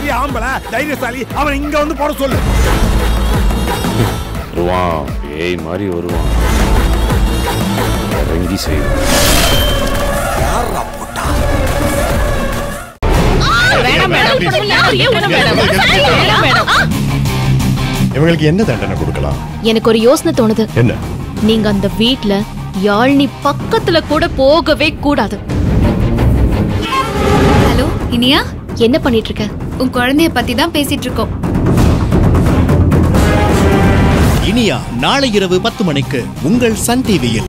பெரிய ஆம்பளை தைரியசாலி அவன் இங்க வந்து போட சொல்லு. வருவான். பேய் மாதிரி வருவான். இறங்கி செய்வான். வேணாம் மேடம். இவங்களுக்கு என்ன தண்டனை கொடுக்கலாம்? எனக்கு ஒரு யோசனை தோணுது. என்ன? நீங்க அந்த வீட்ல யாழ்னி பக்கத்துல கூட போகவே கூடாது. ஹலோ இனியா? என்ன பண்ணிட்டு இருக்க? உன் குழந்தைய பத்தி தான் பேசிட்டு இருக்கோம். இனியா நாளை இரவு பத்து மணிக்கு உங்கள் சன் டிவியில்.